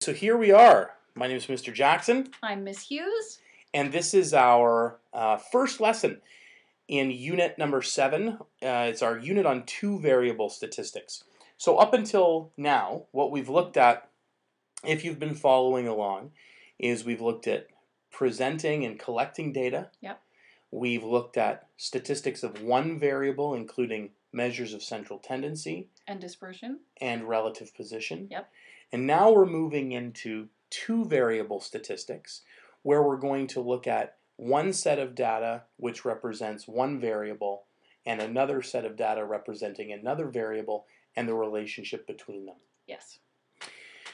So here we are. My name is Mr. Jackson, I'm Miss Hughes. and this is our uh, first lesson in unit number seven. Uh, it's our unit on two variable statistics. So, up until now, what we've looked at, if you've been following along, is we've looked at presenting and collecting data. Yep. We've looked at statistics of one variable, including measures of central tendency And dispersion. and relative position. Yep. And now we're moving into two variable statistics where we're going to look at one set of data which represents one variable and another set of data representing another variable and the relationship between them. Yes.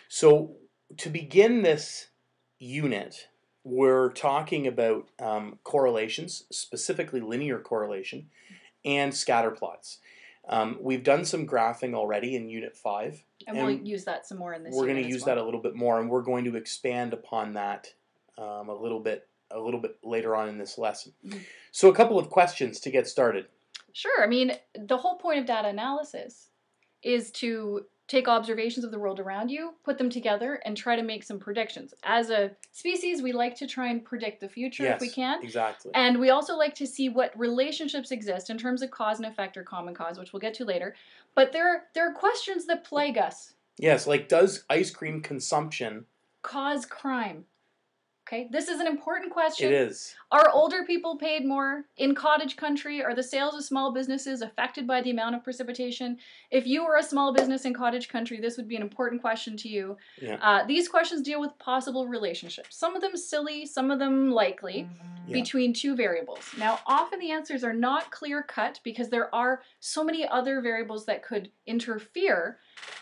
So, to begin this unit, we're talking about um, correlations, specifically linear correlation, and scatter plots. Um, we've done some graphing already in Unit 5. And, And we'll use that some more in this. we're going to use well. that a little bit more, and we're going to expand upon that um, a little bit a little bit later on in this lesson. Mhm. So, a couple of questions to get started. Sure. I mean, the whole point of data analysis is to take observations of the world around you, put them together, and try to make some predictions. As a species, we like to try and predict the future yes, if we can. exactly. And we also like to see what relationships exist in terms of cause and effect or common cause, which we'll get to later. But there, are, there are questions that plague us. yes, like does ice cream consumption? Cause crime. Okay, this is an important question. It is. Are older people paid more in cottage country? Are the sales of small businesses affected by the amount of precipitation? If you were a small business in cottage country, this would be an important question to you. Yeah. Uh, these questions deal with possible relationships. Some of them silly, some of them likely, Yeah. between two variables. Now, often the answers are not clear cut because there are so many other variables that could interfere.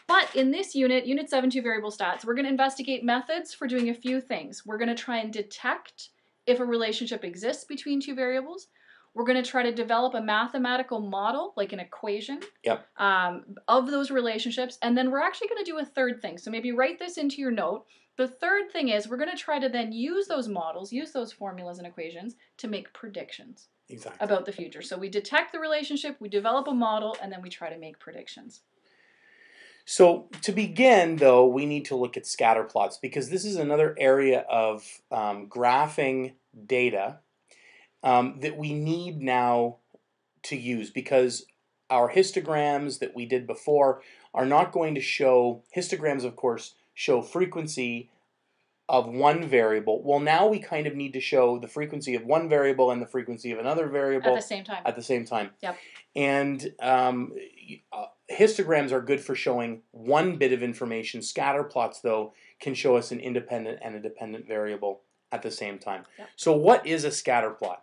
But in this unit, Unit 7 2 variable stats, we're going to investigate methods for doing a few things. We're going to try and detect if a relationship exists between two variables. We're going to try to develop a mathematical model, like an equation, Yep. um, of those relationships. And then we're actually going to do a third thing. So maybe write this into your note. The third thing is we're going to try to then use those models, use those formulas and equations to make predictions Exactly. about the future. So we detect the relationship, we develop a model, and then we try to make predictions. So, to begin, though, we need to look at scatter plots because this is another area of um, graphing data um, that we need now to use because our histograms that we did before are not going to show, histograms, of course, show frequency of one variable. Well, now we kind of need to show the frequency of one variable and the frequency of another variable At the same time. at the same time. Yep. And um, uh, histograms are good for showing one bit of information. Scatter plots, though, can show us an independent and a dependent variable at the same time. Yep. So, what is a scatter plot?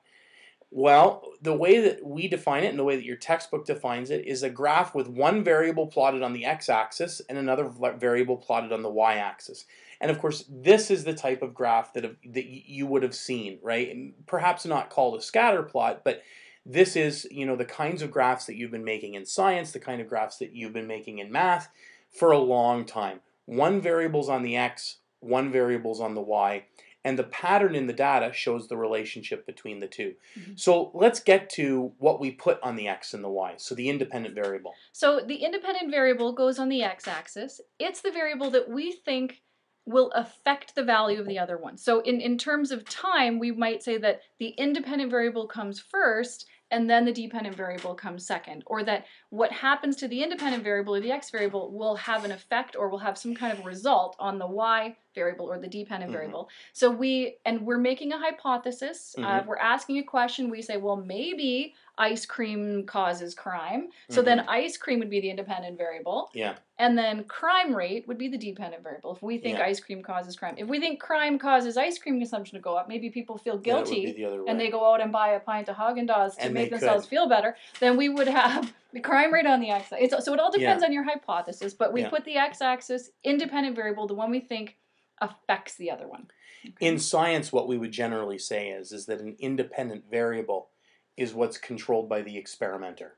Well, the way that we define it and the way that your textbook defines it is a graph with one variable plotted on the x axis and another variable plotted on the y axis. And of course, this is the type of graph that, have, that you would have seen, right? Perhaps not called a scatter plot, but this is, you know, the kinds of graphs that you've been making in science, the kind of graphs that you've been making in math for a long time. One variable's on the x, one variable's on the y, and the pattern in the data shows the relationship between the 2 Mhm. So let's get to what we put on the x and the y, so the independent variable. So the independent variable goes on the x-axis. It's the variable that we think will affect the value of the other one. So in, in terms of time, we might say that the independent variable comes first and then the dependent variable comes second. Or that what happens to the independent variable or the x variable will have an effect or will have some kind of result on the y variable or the dependent Mhm. variable. So we, and we're making a hypothesis. Uh, Mhm. we're asking a question. We say, well, maybe ice cream causes crime. So then ice cream would be the independent variable. Mm-hmm. Yeah. And then crime rate would be the dependent variable. If we think Yeah. ice cream causes crime, if we think crime causes ice cream consumption to go up, maybe people feel Then it would guilty the and they go out and buy a pint of Haagen Dazs to And make themselves could. feel better. Then we would have the crime rate on the x. It's, so it all depends on your hypothesis. But we Yeah. put the x-axis independent variable, the one we think affects the other one. Okay? In science, what we would generally say is, is that an independent variable is what's controlled by the experimenter.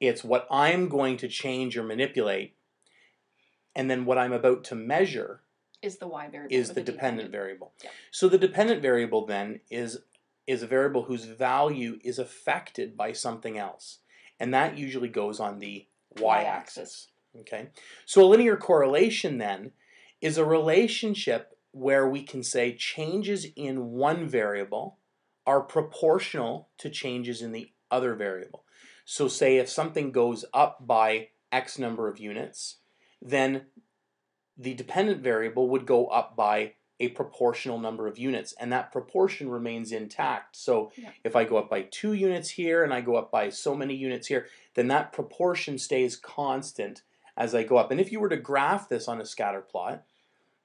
It's what I'm going to change or manipulate, and then what I'm about to measure is the y variable is or the dependent variable. Yeah. So the dependent variable then is is a variable whose value is affected by something else, and that usually goes on the y-axis. Okay, so a linear correlation then is a relationship where we can say changes in one variable are proportional to changes in the other variable. So say if something goes up by x number of units, then the dependent variable would go up by a proportional number of units and that proportion remains intact. So Yeah. if I go up by two units here and I go up by so many units here, then that proportion stays constant as I go up. And if you were to graph this on a scatter plot,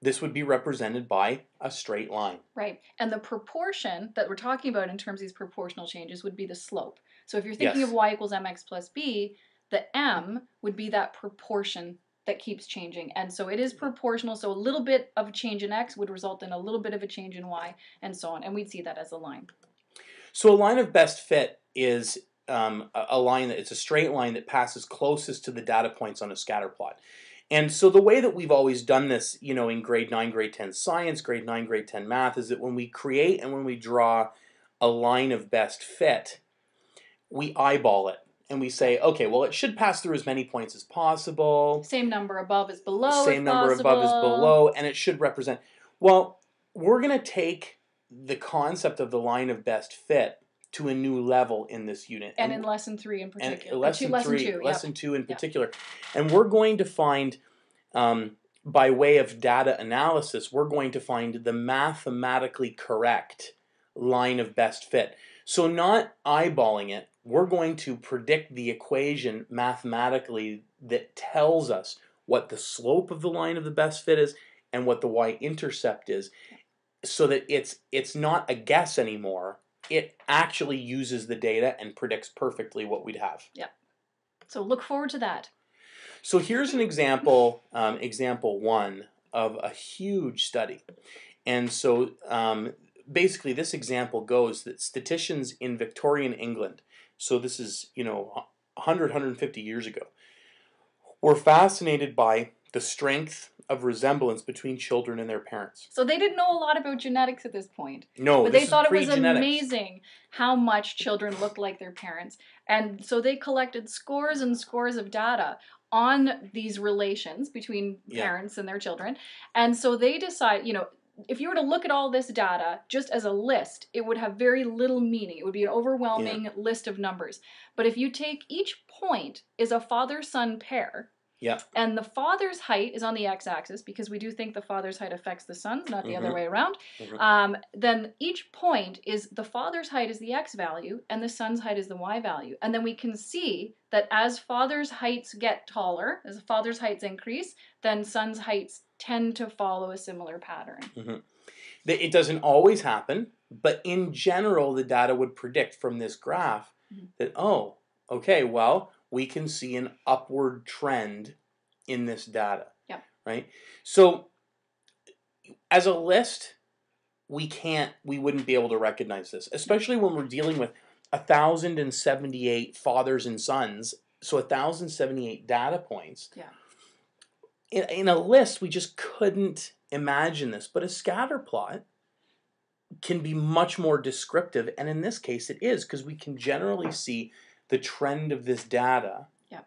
this would be represented by a straight line. Right. And the proportion that we're talking about in terms of these proportional changes would be the slope. So if you're thinking Yes. of y equals mx plus b, the m would be that proportion that keeps changing. And so it is proportional. So a little bit of a change in x would result in a little bit of a change in y and so on. And we'd see that as a line. So a line of best fit is um, a, a line that it's a straight line that passes closest to the data points on a scatter plot. And so the way that we've always done this, you know, in grade 9, grade 10 science, grade 9, grade 10 math, is that when we create and when we draw a line of best fit, we eyeball it and we say, okay, well, it should pass through as many points as possible. Same number above as below. Same number above is below, and it should represent. Well, we're going to take the concept of the line of best fit to a new level in this unit. And in lesson three in particular. Lesson two, lesson three, two. lesson two in Yep. particular, and we're going to find, um, by way of data analysis, we're going to find the mathematically correct line of best fit. So not eyeballing it, we're going to predict the equation mathematically that tells us what the slope of the line of the best fit is and what the y-intercept is, so that it's it's not a guess anymore. It actually uses the data and predicts perfectly what we'd have. Yeah. So look forward to that. So here's an example, um, example one of a huge study. And so um, basically, this example goes that statisticians in Victorian England, so this is, you know, 100, 150 years ago, were fascinated by the strength of resemblance between children and their parents. So they didn't know a lot about genetics at this point. No, but they thought it was amazing how much children looked like their parents. And so they collected scores and scores of data on these relations between Yeah. parents and their children. And so they decide, you know, if you were to look at all this data just as a list, it would have very little meaning. It would be an overwhelming list of numbers. But if you take each point is a father son pair, Yeah. and the father's height is on the x-axis because we do think the father's height affects the son's, not the other Mhm. way around. Mhm. Um, then each point is the father's height is the x value and the son's height is the y value. And then we can see that as father's heights get taller, as father's heights increase, then son's heights tend to follow a similar pattern. that it doesn't always happen, but in general, the data would predict from this graph Mhm. that, oh, okay, well, we can see an upward trend in this data. Yeah. Right? So, as a list, we can't, we wouldn't be able to recognize this, especially when we're dealing with 1,078 fathers and sons. So, 1,078 data points. Yeah. In, in a list, we just couldn't imagine this, but a scatter plot can be much more descriptive, and in this case, it is because we can generally see the trend of this data. Yeah.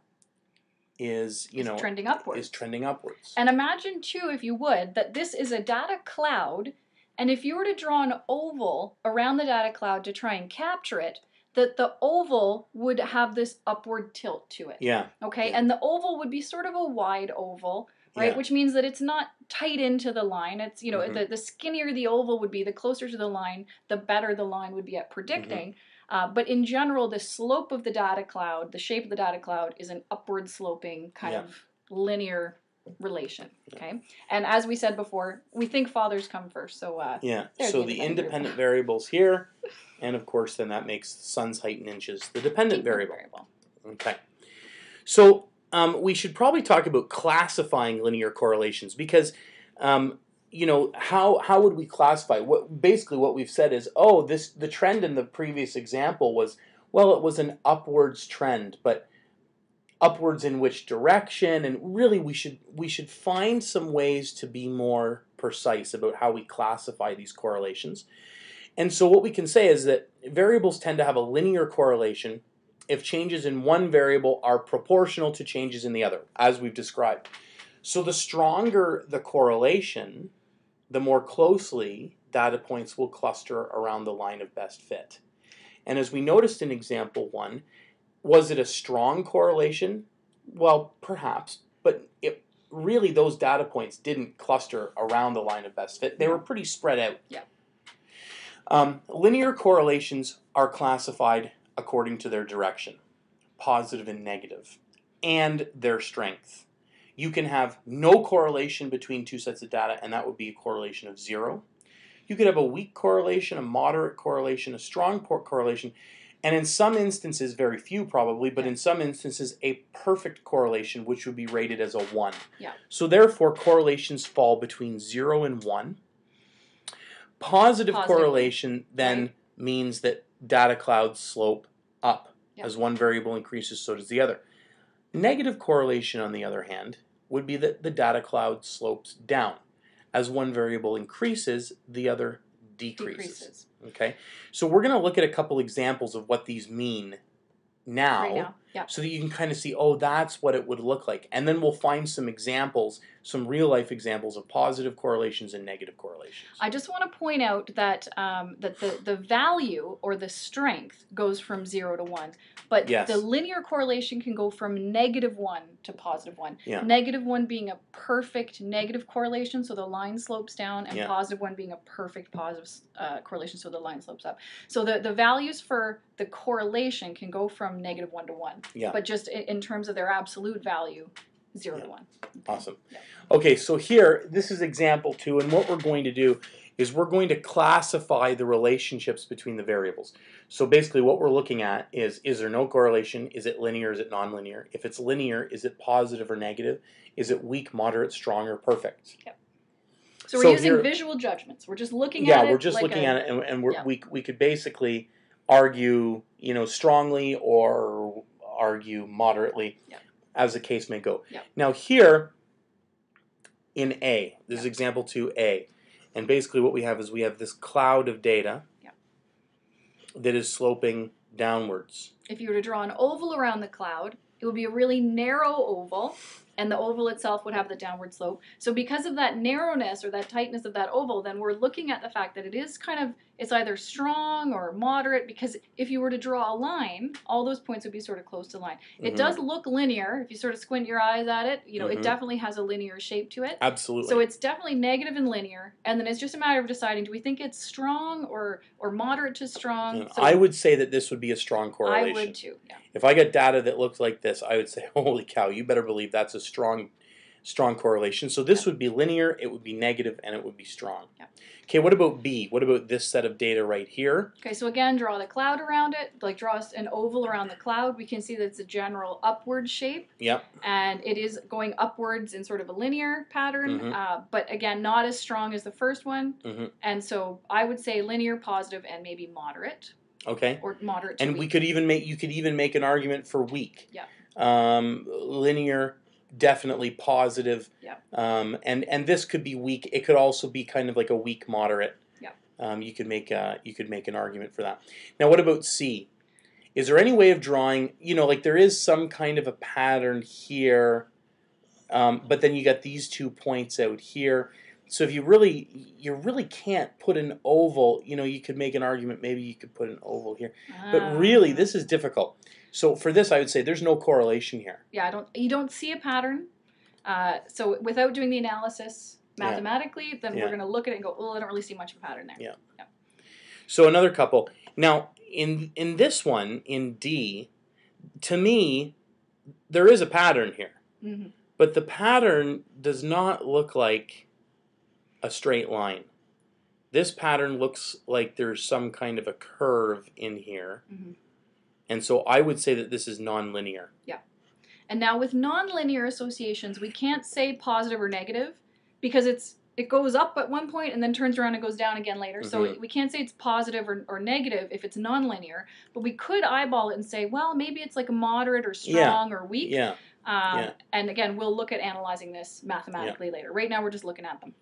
Is you It's know trending upwards. is trending upwards. And imagine too, if you would, that this is a data cloud, and if you were to draw an oval around the data cloud to try and capture it, that the oval would have this upward tilt to it. yeah, Okay, Yeah. and the oval would be sort of a wide oval, right? Yeah. Which means that it's not tight into the line. It's you know Mhm. the the skinnier the oval would be, the closer to the line, the better the line would be at predicting. Mm-hmm. Uh, but in general, the slope of the data cloud, the shape of the data cloud, is an upward sloping kind Yeah. of linear relation. Okay, and as we said before, we think fathers come first. So uh, yeah. So the the independent independent variables here, and of course, then that makes the son's height in inches the dependent variable. variable. Okay. So um, we should probably talk about classifying linear correlations because, um, you know, how how would we classify? What basically what we've said is, oh, this the trend in the previous example was well, it was an upwards trend, but upwards in which direction? And really, we should we should find some ways to be more precise about how we classify these correlations. And so what we can say is that variables tend to have a linear correlation if changes in one variable are proportional to changes in the other, as we've described. So the stronger the correlation, the more closely data points will cluster around the line of best fit. And as we noticed in example one, was it a strong correlation? Well, perhaps, but it really those data points didn't cluster around the line of best fit. They were pretty spread out. Yeah. Um, linear correlations are classified according to their direction, positive and negative, and their strength. You can have no correlation between two sets of data, and that would be a correlation of zero. You could have a weak correlation, a moderate correlation, a strong correlation, and in some instances, very few probably, but in some instances, a perfect correlation, which would be rated as a 1. Yeah. So therefore, correlations fall between 0 and 1. Positive, Positive. correlation then Right. means that data clouds slope up. Yeah. As one variable increases, so does the other. Negative correlation, on the other hand, would be that the data cloud slopes down. As one variable increases, the other decreases. Decreases. Okay, so we're going to look at a couple examples of what these mean now, Right now. Yeah. so that you can kind of see, oh, that's what it would look like. And then we'll find some examples, some real life examples of positive correlations and negative correlations. I just want to point out that um, that the, the value or the strength goes from zero to one, but Yes. the linear correlation can go from negative one to positive one. Yeah. Negative one being a perfect negative correlation, so the line slopes down, and Yeah. positive one being a perfect positive uh, correlation, so the line slopes up. So the, the values for the correlation can go from negative one to one, Yeah. but just in, in terms of their absolute value, zero to one. Awesome. Okay, so here, this is example two, and what we're going to do is we're going to classify the relationships between the variables. So basically, what we're looking at is is there no correlation? Is it linear? Is it nonlinear? If it's linear, is it positive or negative? Is it weak, moderate, strong, or perfect? Yep. So we're So using here- visual judgments. We're just looking yeah, at it. Yeah, we're just like looking a- at it, and, and we're, yeah. we we could basically argue, you know, strongly or argue moderately, Yeah. As the case may go. Yeah. Now here, in A, this is example two A, and basically what we have is we have this cloud of data Yeah. that is sloping downwards. if you were to draw an oval around the cloud, it would be a really narrow oval, and the oval itself would have the downward slope. So because of that narrowness or that tightness of that oval, then we're looking at the fact that it is kind of it's either strong or moderate because if you were to draw a line, all those points would be sort of close to line. It Mhm. does look linear if you sort of squint your eyes at it, you know, Mhm. it definitely has a linear shape to it. Absolutely. So it's definitely negative and linear, and then it's just a matter of deciding: do we think it's strong or or moderate to strong? So I would say that this would be a strong correlation. I would too. Yeah. If I got data that looked like this, I would say, "Holy cow! You better believe that's a strong, strong correlation." So this would be linear, it would be negative, and it would be strong. Yeah. Okay, what about B? What about this set of data right here? Okay, so again, draw the cloud around it, like draw us an oval around the cloud. We can see that it's a general upward shape, Yep. and it is going upwards in sort of a linear pattern, Mhm. uh, but again, not as strong as the first one. Mhm. And so I would say linear, positive, and maybe moderate, Okay. or moderate And we could even make you could even make an argument for weak. Yeah. Um, linear, definitely positive. Yeah. Um, and and this could be weak. It could also be kind of like a weak moderate. Yeah. Um, you could make a, you could make an argument for that. Now, what about C? Is there any way of drawing? You know, like there is some kind of a pattern here, um, but then you got these two points out here. So if you really, you really can't put an oval. You know, you could make an argument. Maybe you could put an oval here. But really, Ah. this is difficult. So for this, I would say there's no correlation here. yeah, I don't. You don't see a pattern. Uh, so without doing the analysis Yeah. mathematically, then Yeah. we're going to look at it and go, "Oh, I don't really see much of a pattern there." Yeah. So another couple. Now in in this one in D, to me, there is a pattern here, hmm but the pattern does not look like a straight line. This pattern looks like there's some kind of a curve in here, Mhm. And so I would say that this is nonlinear. Yeah. And now with nonlinear associations, we can't say positive or negative because it's it goes up at one point and then turns around and goes down again later. So Mhm. we can't say it's positive or, or negative if it's nonlinear. But we could eyeball it and say, well, maybe it's like moderate or Yeah. strong or weak. Yeah. Um, Yeah. And again, we'll look at analyzing this mathematically later. Right now, we're just looking at them.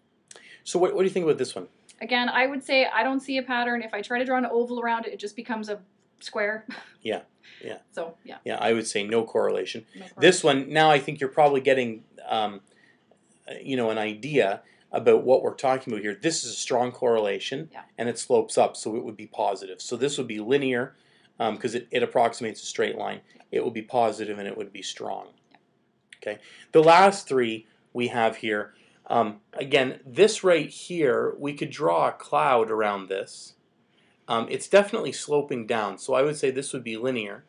So what, what do you think about this one? Again, I would say I don't see a pattern. If I try to draw an oval around it, it just becomes a square. Yeah, yeah. So yeah. Yeah, I would say no correlation. no This one now, I think you're probably getting um, uh, you know, an idea about what we're talking about here. This is a strong correlation, Yeah. and it slopes up, so it would be positive. So this would be linear because it, it approximates a straight line. It would be positive and it would be strong. Okay. The last three we have here. Um, again, this right here, we could draw a cloud around this. Um, it's definitely sloping down, so I would say this would be linear.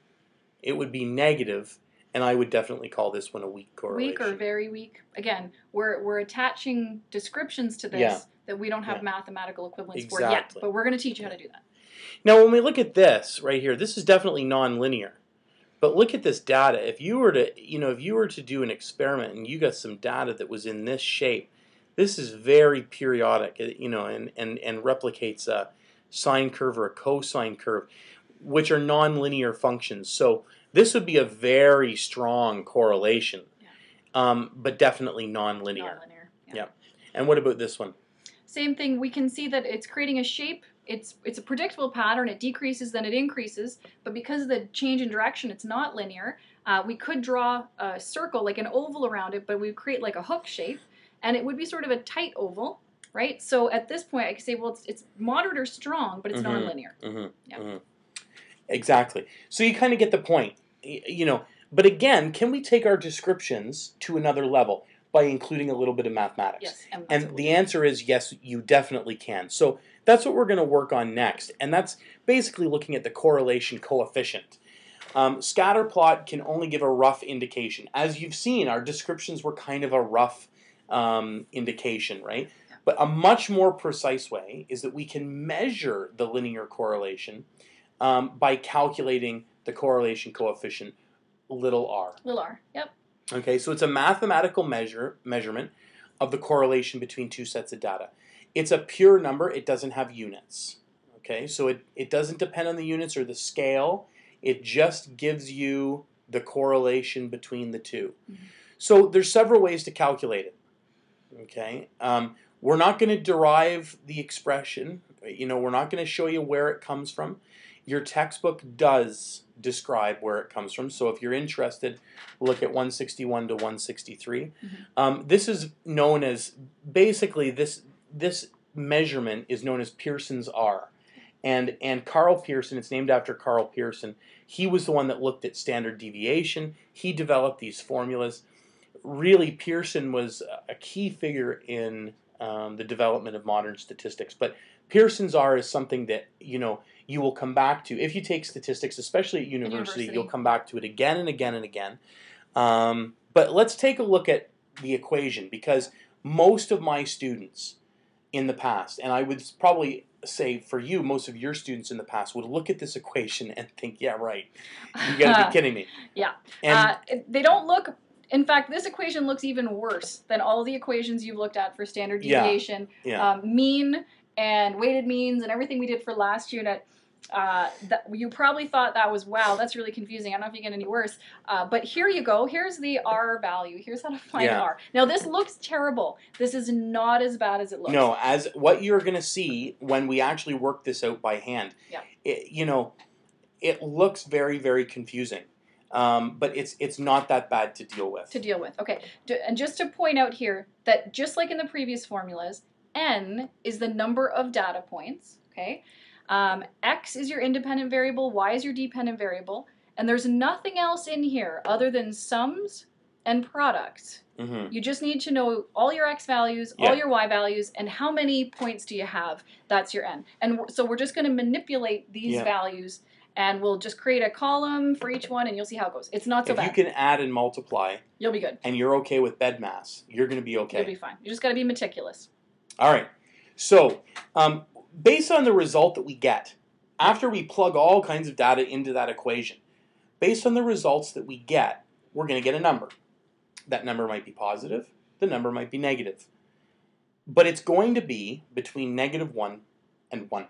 It would be negative, and I would definitely call this one a weak correlation. Weak or very weak. Again, we're we're attaching descriptions to this Yeah. that we don't have Yeah. mathematical equivalents for yet, but we're going to teach you how to do that. Now, when we look at this right here, this is definitely nonlinear. But look at this data. If you were to, you know, if you were to do an experiment and you got some data that was in this shape, this is very periodic, uh, you know, and and and replicates a sine curve or a cosine curve, which are nonlinear functions. So this would be a very strong correlation, Yeah. um, but definitely nonlinear. Nonlinear. Yeah. And what about this one? Same thing. We can see that it's creating a shape. It's it's a predictable pattern. It decreases, then it increases. But because of the change in direction, it's not linear. Uh, we could draw a circle, like an oval around it, but we would create like a hook shape, and it would be sort of a tight oval, right? So at this point, I could say, well, it's, it's moderate or strong, but it's Mhm. nonlinear. Mm-hmm. Yeah. hmm Exactly. So you kind of get the point, you know. But again, can we take our descriptions to another level by including a little bit of mathematics? Yes, and, And the answer is yes, you definitely can. So that's what we're going to work on next, and that's basically looking at the correlation coefficient. Um, scatter plot can only give a rough indication. As you've seen, our descriptions were kind of a rough um, indication, right? But a much more precise way is that we can measure the linear correlation um, by calculating the correlation coefficient, little r. little r. Yep. Okay, so it's a mathematical measure measurement of the correlation between two sets of data. It's a pure number, it doesn't have units. Okay, so it, it doesn't depend on the units or the scale, it just gives you the correlation between the 2 Mhm. So there's several ways to calculate it. Okay, um, we're not going to derive the expression, you know, we're not going to show you where it comes from. Your textbook does describe where it comes from, so if you're interested, look at 161 to 163. Mhm. Um, this is known as basically this this measurement is known as Pearson's R, and and Karl Pearson. It's named after Karl Pearson. He was the one that looked at standard deviation. He developed these formulas. Really, Pearson was a key figure in um, the development of modern statistics. But Pearson's R is something that you know you will come back to if you take statistics, especially at university. university. You'll come back to it again and again and again. Um, but let's take a look at the equation because most of my students in the past, and I would probably say for you, most of your students in the past would look at this equation and think, "Yeah, right. You got to be kidding me." Yeah. And uh, they don't look. In fact, this equation looks even worse than all the equations you've looked at for standard Yeah. deviation, yeah, um, mean, and weighted means, and everything we did for last unit. Uh, that you probably thought that was wow, that's really confusing. I don't know if you get any worse. Uh, but here you go. Here's the R value. Here's how to find Yeah. R. Now this looks terrible. This is not as bad as it looks. no, as what you're going to see when we actually work this out by hand, Yeah. it, you know, it looks very, very confusing. Um, but it's it's not that bad to deal with. to deal with. Okay, and just to point out here that just like in the previous formulas, n is the number of data points. Okay, um, x is your independent variable, y is your dependent variable, and there's nothing else in here other than sums and products. hmm You just need to know all your x values, Yeah. all your y values, and how many points do you have. That's your n. And so we're just going to manipulate these Yeah. values. And we'll just create a column for each one, and you'll see how it goes. It's not so If bad. you can add and multiply, You'll be good. and you're okay with BEDMAS, you're going to be okay. You'll be fine. You just got to be meticulous. All right. So, um, based on the result that we get, after we plug all kinds of data into that equation, based on the results that we get, we're going to get a number. That number might be positive, the number might be negative. But it's going to be between negative 1 and 1.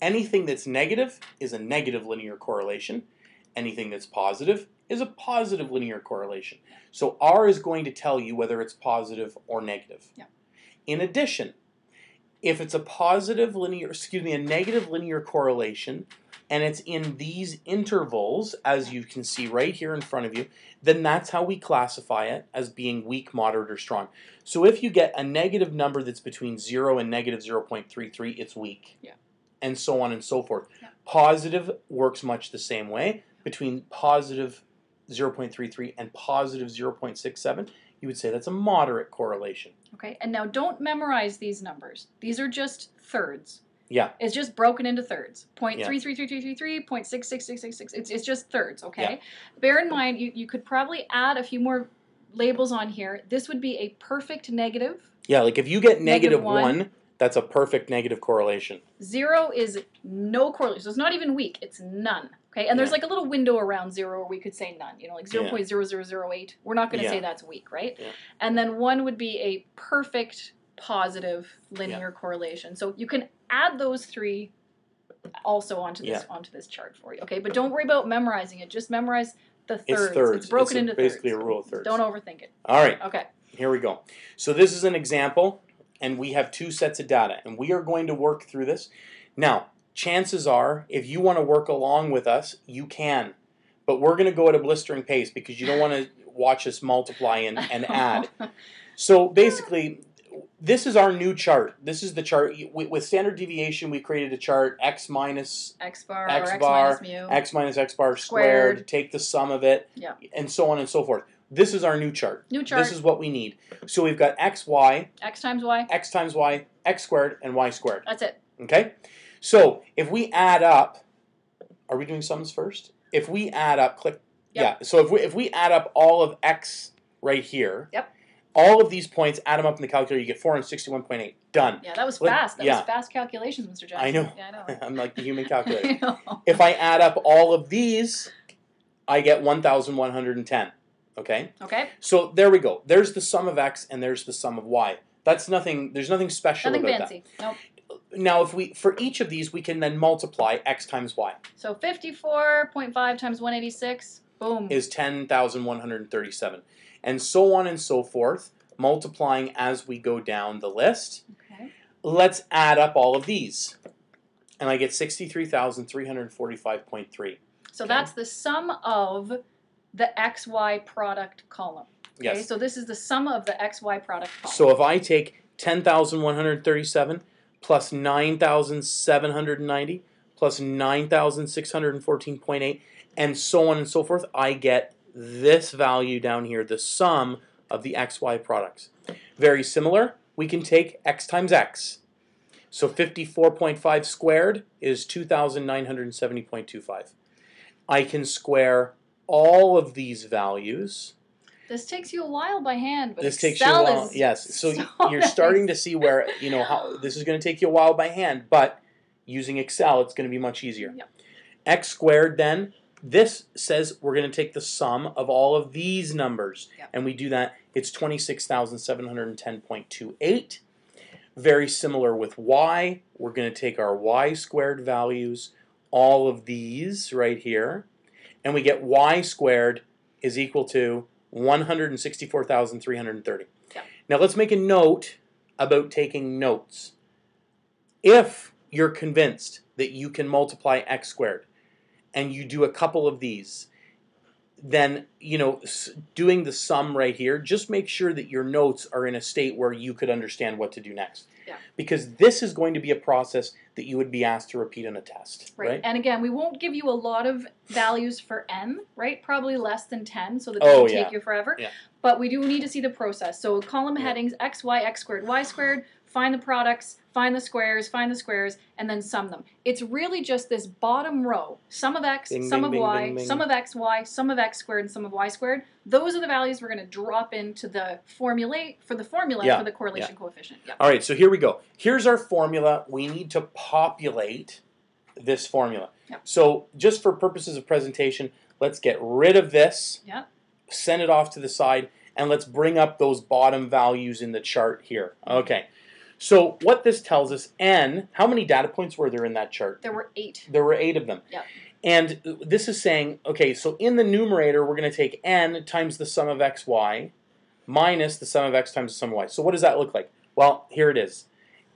Anything that's negative is a negative linear correlation. Anything that's positive is a positive linear correlation. So R is going to tell you whether it's positive or negative. Yep. In addition, if it's a positive linear, excuse me, a negative linear correlation, and it's in these intervals, as you can see right here in front of you, then that's how we classify it as being weak, moderate, or strong. So if you get a negative number that's between 0 and negative 0.33, it's weak. Yeah. And so on and so forth. Yeah. Positive works much the same way. Between positive 0.33 and positive 0.67, you would say that's a moderate correlation. Okay, and now don't memorize these numbers. These are just thirds. Yeah. It's just broken into thirds. Point Yeah. three three three three three three, point six six six six six. It's it's just thirds, okay? Yeah. Bear in mind you, you could probably add a few more labels on here. This would be a perfect negative. Yeah, like if you get Negative negative one. 1, that's a perfect negative correlation. Zero is no correlation. So it's not even weak, it's none. Okay, and there's Yeah. like a little window around zero where we could say none, you know, like Yeah. 0.0008. We're not going to Yeah. say that's weak, right? Yeah. And then one would be a perfect positive linear correlation. So you can add those three also onto this onto this chart for you. Okay, but don't worry about memorizing it. Just memorize the It's thirds. thirds. broken It's a- into basically thirds. a rule of thirds. Don't overthink it. All right. Okay. Here we go. So this is an example, and we have two sets of data, and we are going to work through this. Now, chances are, if you want to work along with us, you can. But we're going to go at a blistering pace because you don't want to watch us multiply and, and add. So basically, this is our new chart. This is the chart. With, with standard deviation, we created a chart x minus X bar X or X minus mu. x minus x bar squared, Squared. take the sum of it, Yeah. and so on and so forth. This is our new chart. New chart. This is what we need. So we've got x, y, X times Y. x times y, x squared, and y squared. That's it. Okay? So if we add up, are we doing sums first? If we add up, click. Yep. Yeah. So if we, if we add up all of x right here, Yep. all of these points, add them up in the calculator, you get 461.8. Done. Yeah, that was Let- fast. That yeah. was fast calculations, Mr. Jackson. I know. Yeah, I know. I'm like the human calculator. I know. if I add up all of these, I get 1,110. Okay? Okay. So there we go. There's the sum of x and there's the sum of y. That's nothing, there's nothing special Nothing about fancy. Nope. that. Now, if we, for each of these, we can then multiply x times y So 54.5 times 186. Boom. is 10,137. And so on and so forth, multiplying as we go down the list. Okay. Let's add up all of these. And I get 63,345.3. So Okay. that's the sum of the XY product column. Okay, Yes. so this is the sum of the XY product column. So if I take 10,137 plus 9,790 plus 9,614.8 and so on and so forth, I get this value down here, the sum of the XY products. Very similar, we can take x times x. So 54.5 squared is 2,970.25. I can square all of these values. this takes you a while by hand, but this takes you a Excel while. Yes, so, so you're starting to see where you know how this is going to take you a while by hand, but using Excel, it's going to be much easier. Yep. X squared. Then this says we're going to take the sum of all of these numbers, Yep. and we do that. It's twenty six thousand seven hundred ten point two eight. Very similar with y. We're going to take our y squared values, all of these right here, and we get y squared is equal to 164,330. Yeah. Now let's make a note about taking notes. If you're convinced that you can multiply x squared and you do a couple of these, then, you know, doing the sum right here, just make sure that your notes are in a state where you could understand what to do next. Yeah. Because this is going to be a process that you would be asked to repeat on a test, Right. right? And again, we won't give you a lot of values for n, right? Probably less than 10, so that Oh, doesn't yeah. take you forever. Yeah. But we do need to see the process. So column Yeah. headings, x, y, x squared, y squared, find the products, find the squares, find the squares, and then sum them. It's really just this bottom row. Sum of x, Bing, sum bing, of bing, y, sum of x, y, sum of x squared, and sum of y squared. Those are the values we're going to drop into the formula for the formula Yeah, for the correlation coefficient. Yeah. All right, so here we go. Here's our formula. We need to populate this formula. So just for purposes of presentation, let's get rid of this, Yep. send it off to the side, and let's bring up those bottom values in the chart here. Okay. So what this tells us, n, how many data points were there in that chart? There were eight. There were eight of them. Yep. And this is saying, okay, so in the numerator, we're going to take n times the sum of xy minus the sum of x times the sum of y. So what does that look like? Well, here it is.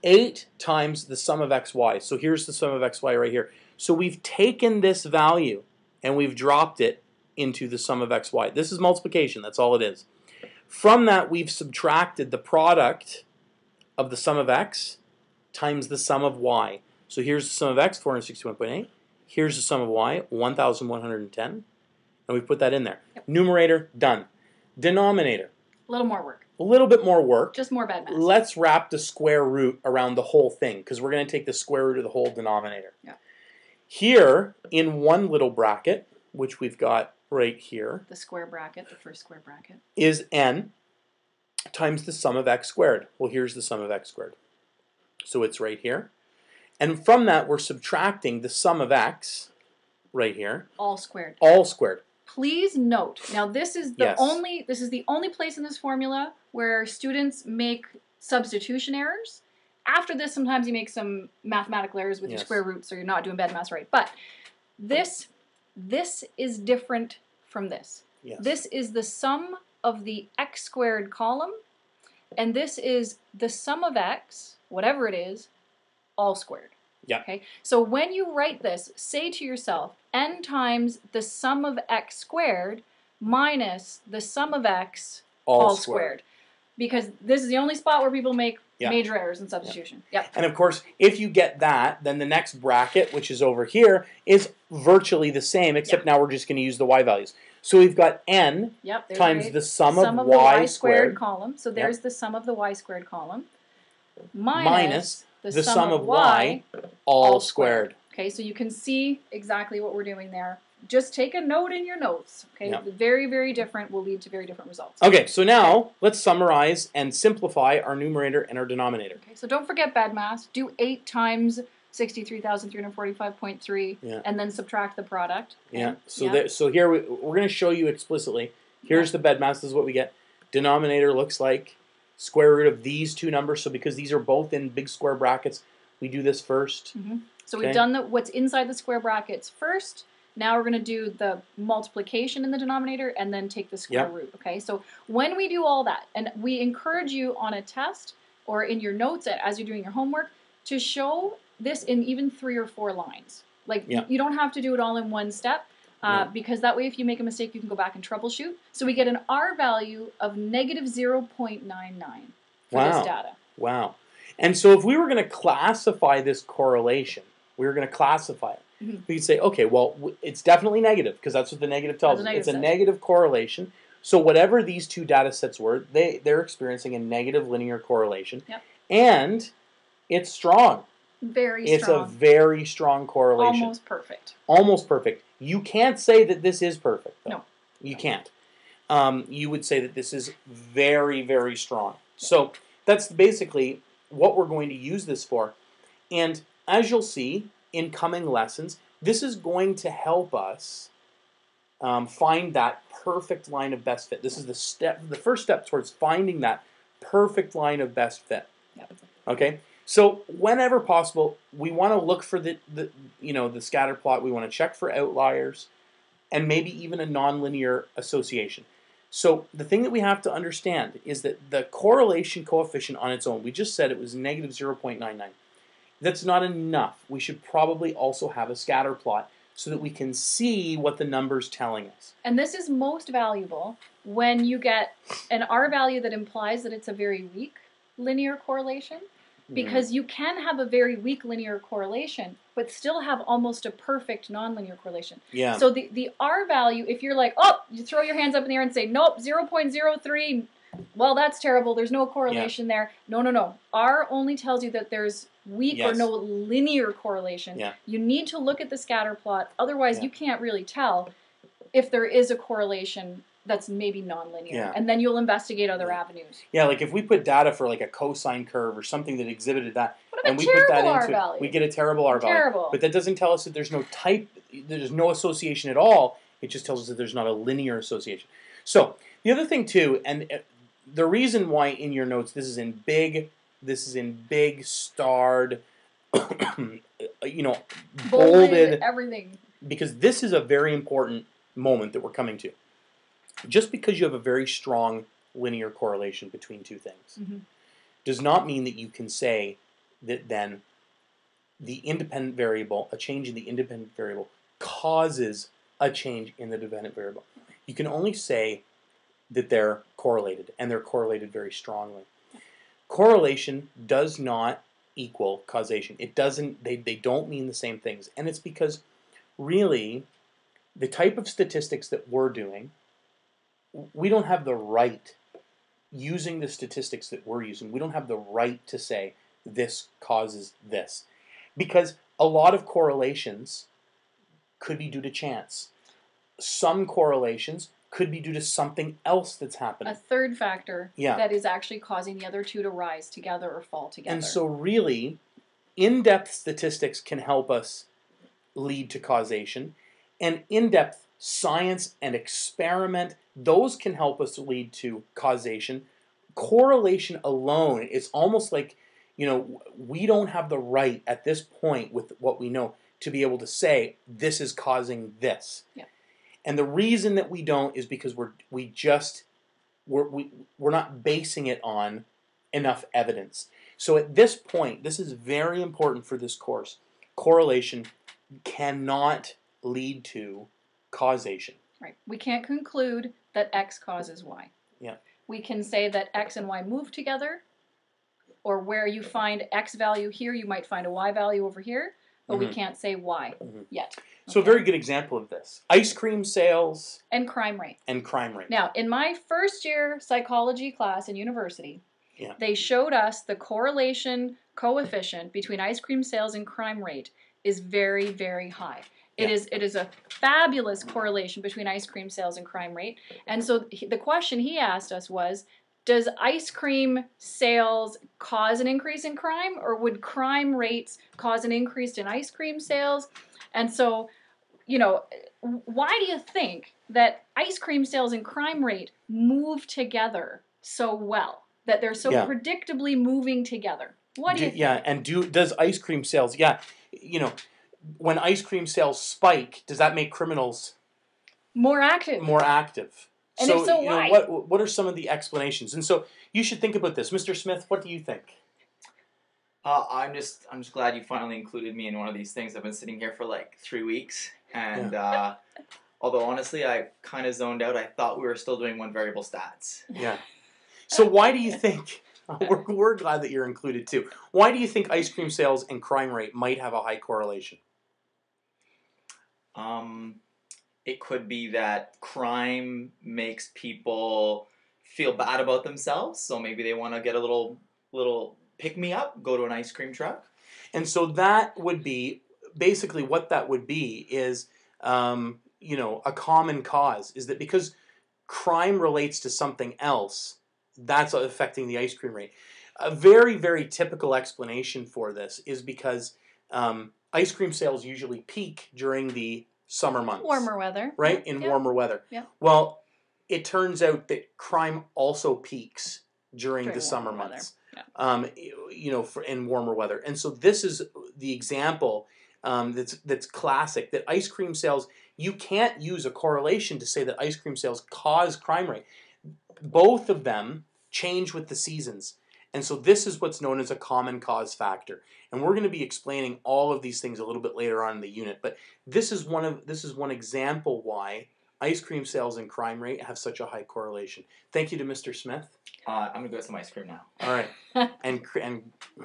8 times the sum of xy. So here's the sum of xy right here. So we've taken this value and we've dropped it into the sum of x, y. This is multiplication, that's all it is. From that, we've subtracted the product of the sum of x times the sum of y. So here's the sum of x, 461.8. Here's the sum of y, 1,110. And we put that in there. Yep. Numerator, done. Denominator, A little more work. a little bit more work. Just more bad math. Let's wrap the square root around the whole thing because we're going to take the square root of the whole denominator. Yeah. Here, in one little bracket, which we've got right here, the square bracket, the first square bracket. is n times the sum of x squared. Well, here's the sum of x squared. So it's right here. And from that, we're subtracting the sum of x right here, All squared. all squared. Please note. Now this is the Yes. only this is the only place in this formula where students make substitution errors. After this, sometimes you make some mathematical errors with your square roots, so you're not doing bad math right. But this this is different from this. Yes. This is the sum of the x squared column, and this is the sum of x, whatever it is, all squared. Yeah. Okay. So when you write this, say to yourself n times the sum of x squared minus the sum of x all, all, squared. squared. Because this is the only spot where people make Yeah. major errors in substitution. Yep. And of course, if you get that, then the next bracket, which is over here, is virtually the same, except now we're just going to use the y values. So we've got n Yep. times right. the sum, sum of, of y, y squared squared column. So there's the sum of the y squared column minus, Minus the, the sum, sum of of y. all, squared. squared. Okay, so you can see exactly what we're doing there. Just take a note in your notes. Okay, Yep. very very different will lead to very different results. Okay, so now let's summarize and simplify our numerator and our denominator. Okay, so don't forget BEDMAS. Do eight times sixty-three thousand three hundred forty-five point three, Yeah. and then subtract the product. Yeah. So yeah. there, so here we, we're going to show you explicitly. Here's the BEDMAS. This is what we get. Denominator looks like square root of these two numbers. So because these are both in big square brackets, we do this first. Mm-hmm. So Okay. we've done the, what's inside the square brackets first. Now we're going to do the multiplication in the denominator and then take the square Yep. root. Okay, so when we do all that, and we encourage you on a test or in your notes as you're doing your homework to show this in even three or four lines. Like Yeah. you don't have to do it all in one step. Uh, No. Because that way, if you make a mistake, you can go back and troubleshoot. So we get an R value of negative 0.99 for Wow. this data. Wow. And so if we were going to classify this correlation, we were going to classify it. Mhm. We could say, okay, well, it's definitely negative because that's what the negative tells us. It's a negative says. negative correlation. So whatever these two data sets were, they they're experiencing a negative linear correlation. Yep. And it's strong. Very It's strong. a very strong correlation. Almost perfect. almost perfect. You can't say that this is perfect. Though. No. You can't. Um, you would say that this is very, very strong. So that's basically what we're going to use this for. And as you'll see in coming lessons, this is going to help us um, find that perfect line of best fit. This is the step, the first step towards finding that perfect line of best fit. Yep. Okay. So whenever possible, we want to look for the, the you know the scatter plot. We want to check for outliers, and maybe even a nonlinear association. So the thing that we have to understand is that the correlation coefficient on its own, we just said it was negative 0.99. That's not enough. We should probably also have a scatter plot so that we can see what the number's telling us. And this is most valuable when you get an R value that implies that it's a very weak linear correlation. Because you can have a very weak linear correlation, but still have almost a perfect nonlinear correlation. yeah. So the, the R value, if you're like, oh, you throw your hands up in the air and say, nope, 0.03, well, that's terrible. There's no correlation there. No, no, no. R only tells you that there's weak or no linear correlation. Yeah. You need to look at the scatter plot. Otherwise, Yeah. you can't really tell if there is a correlation that's maybe nonlinear. Yeah. And then you'll investigate other Yeah. avenues. Yeah, like if we put data for like a cosine curve or something that exhibited that, and we put that into value? we get a terrible R value. Terrible. But that doesn't tell us that there's no type, there's no association at all. It just tells us that there's not a linear association. So the other thing too, and uh, the reason why in your notes this is in big, this is in big starred, you know, bolded everything. because this is a very important moment that we're coming to. Just because you have a very strong linear correlation between two things Mhm. does not mean that you can say that then the independent variable, a change in the independent variable, causes a change in the dependent variable. You can only say that they're correlated, and they're correlated very strongly. Correlation does not equal causation. It doesn't, they, they don't mean the same things. And it's because really, the type of statistics that we're doing, we don't have the right, using the statistics that we're using, we don't have the right to say this causes this. Because a lot of correlations could be due to chance. Some correlations could be due to something else that's happening. A third factor Yeah. that is actually causing the other two to rise together or fall together. And so, really, in depth statistics can help us lead to causation, and in depth science and experiment, those can help us lead to causation. Correlation alone is almost like, you know, we don't have the right at this point with what we know to be able to say this is causing this. Yeah. And the reason that we don't is because we're we just we're we, we're not basing it on enough evidence. So at this point, this is very important for this course. Correlation cannot lead to causation. Right. We can't conclude that X causes Y. Yeah. We can say that X and Y move together, or where you find X value here, you might find a Y value over here, but we Mhm. can't say Y Mhm. yet. So a very good example of this: ice cream sales And crime rate. and crime rate. Now, in my first year psychology class in university, Yeah. they showed us the correlation coefficient between ice cream sales and crime rate is very, very high. It Yeah. is it is a fabulous correlation between ice cream sales and crime rate. And so the question he asked us was does ice cream sales cause an increase in crime or would crime rates cause an increase in ice cream sales? And so, you know, why do you think that ice cream sales and crime rate move together so well? That they're so Yeah. predictably moving together? What do, Do- you think? yeah, and do does ice cream sales? Yeah, you know, when ice cream sales spike, does that make criminals More active. more active? And if so, you know, what what are some of the explanations? And so you should think about this, Mr. Smith. What do you think? Uh, I'm just I'm just glad you finally included me in one of these things. I've been sitting here for like three weeks, and uh, although honestly I kind of zoned out, I thought we were still doing one variable stats. Yeah. So why do you think? We're, we're glad that you're included too. Why do you think ice cream sales and crime rate might have a high correlation? Um, it could be that crime makes people feel bad about themselves, so maybe they want to get a little little pick me up, go to an ice cream truck. And so that would be basically what that would be is, um, you know, a common cause is that because crime relates to something else, that's affecting the ice cream rate. A very, very typical explanation for this is because um, ice cream sales usually peak during the summer months. Warmer weather. right? In warmer weather. Yeah. Well, it turns out that crime also peaks during, During the summer months. Yeah. Um, you know, for in warmer weather, and so this is the example um, that's that's classic. That ice cream sales, you can't use a correlation to say that ice cream sales cause crime rate. Both of them change with the seasons. And so this is what's known as a common cause factor. And we're going to be explaining all of these things a little bit later on in the unit, but this is one of this is one example why ice cream sales and crime rate have such a high correlation. Thank you to Mr. Smith. Uh, I'm gonna go get some ice cream now. All right. and and